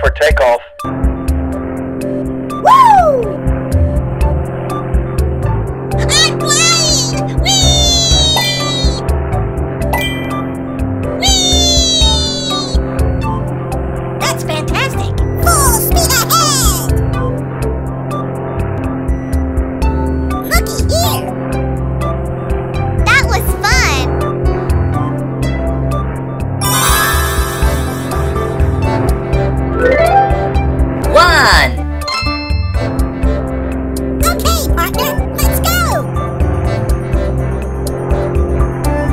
for takeoff.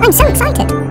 I'm so excited!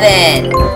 Seven.